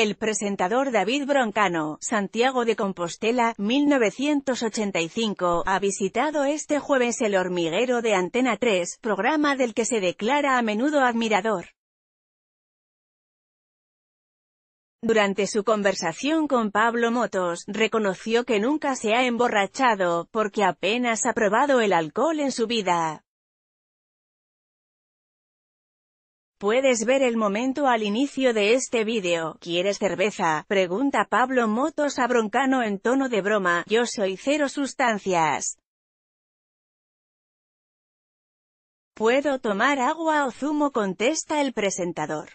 El presentador David Broncano, Santiago de Compostela, 1985, ha visitado este jueves el hormiguero de Antena 3, programa del que se declara a menudo admirador. Durante su conversación con Pablo Motos, reconoció que nunca se ha emborrachado, porque apenas ha probado el alcohol en su vida. Puedes ver el momento al inicio de este vídeo. ¿Quieres cerveza? Pregunta Pablo Motos a Broncano en tono de broma. Yo soy cero sustancias. ¿Puedo tomar agua o zumo? contesta el presentador.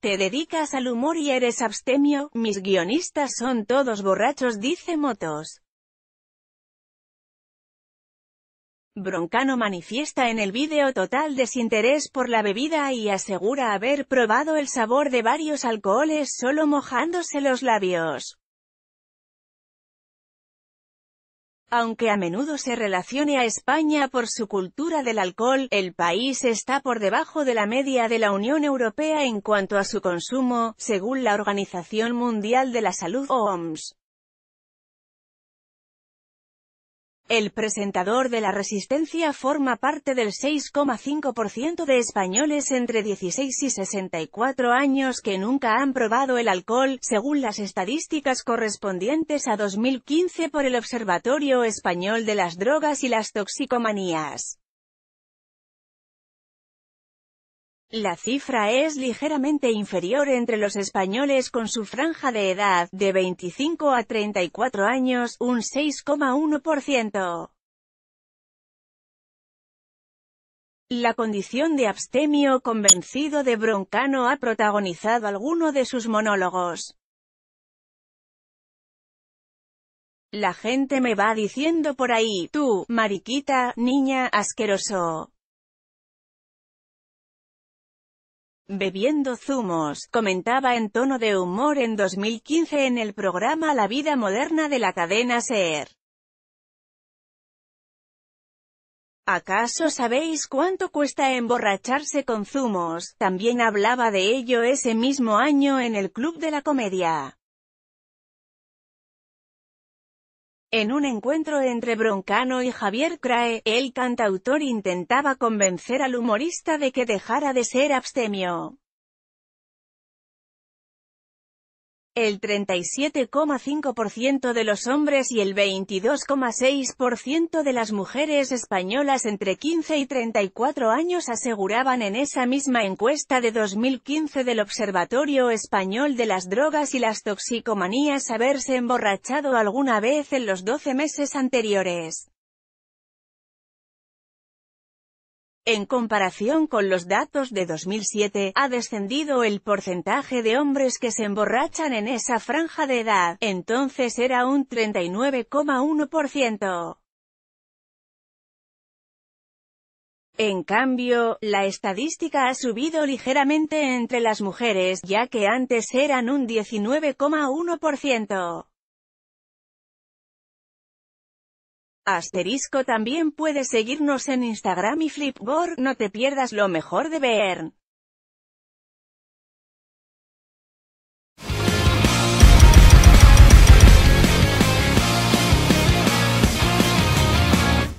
¿Te dedicas al humor y eres abstemio? Mis guionistas son todos borrachos dice Motos. Broncano manifiesta en el vídeo total desinterés por la bebida y asegura haber probado el sabor de varios alcoholes solo mojándose los labios. Aunque a menudo se relacione a España por su cultura del alcohol, el país está por debajo de la media de la Unión Europea en cuanto a su consumo, según la Organización Mundial de la Salud OMS. El presentador de la Resistencia forma parte del 6,5% de españoles entre 16 y 64 años que nunca han probado el alcohol, según las estadísticas correspondientes a 2015 por el Observatorio Español de las Drogas y las Toxicomanías. La cifra es ligeramente inferior entre los españoles con su franja de edad, de 25 a 34 años, un 6,1%. La condición de abstemio convencido de Broncano ha protagonizado alguno de sus monólogos. La gente me va diciendo por ahí, tú, mariquita, niña, asqueroso. Bebiendo zumos, comentaba en tono de humor en 2015 en el programa La vida moderna de la cadena SER. ¿Acaso sabéis cuánto cuesta emborracharse con zumos? También hablaba de ello ese mismo año en el Club de la Comedia. En un encuentro entre Broncano y Javier Crae, el cantautor intentaba convencer al humorista de que dejara de ser abstemio. El 37,5% de los hombres y el 22,6% de las mujeres españolas entre 15 y 34 años aseguraban en esa misma encuesta de 2015 del Observatorio Español de las Drogas y las Toxicomanías haberse emborrachado alguna vez en los 12 meses anteriores. En comparación con los datos de 2007, ha descendido el porcentaje de hombres que se emborrachan en esa franja de edad, entonces era un 39,1%. En cambio, la estadística ha subido ligeramente entre las mujeres, ya que antes eran un 19,1%. Asterisco también puedes seguirnos en Instagram y Flipboard, no te pierdas lo mejor de ver.